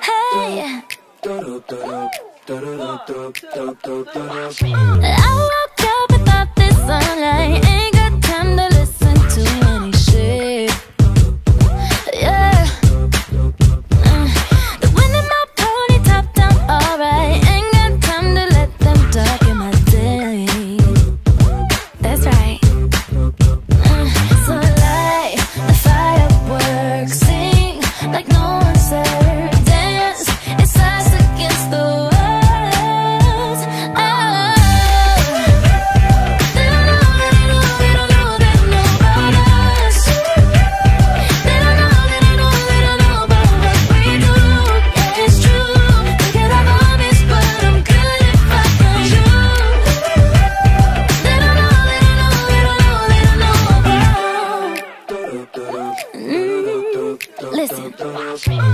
Hey. I woke up without the sunlight knows me.